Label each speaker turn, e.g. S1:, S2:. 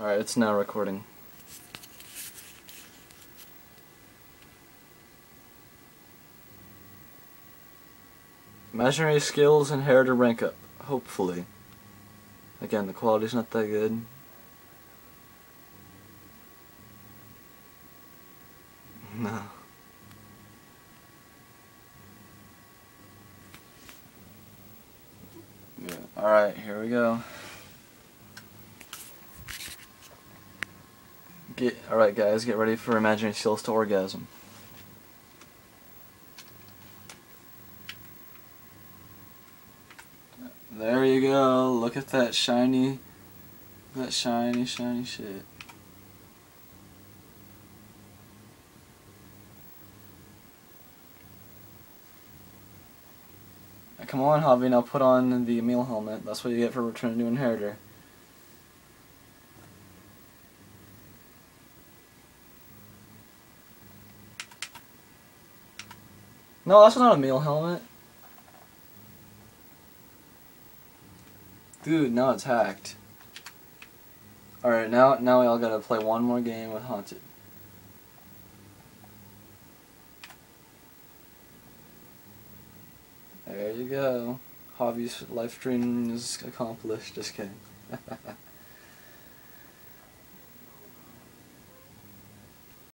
S1: Alright, it's now recording. Imaginary skills Inheritor rank up. Hopefully. Again, the quality's not that good. No. Yeah. Alright, here we go. Get alright guys, get ready for imaginary skills to orgasm. There you go. Look at that shiny that shiny shiny shit. Come on, Javy, now put on the Emile helmet. That's what you get for returning to Inheritor. No, that's not a Emile helmet. Dude, now it's hacked. Alright, now now we all gotta play one more game with Haunted. There you go. Hobby's life dream is accomplished. Just kidding.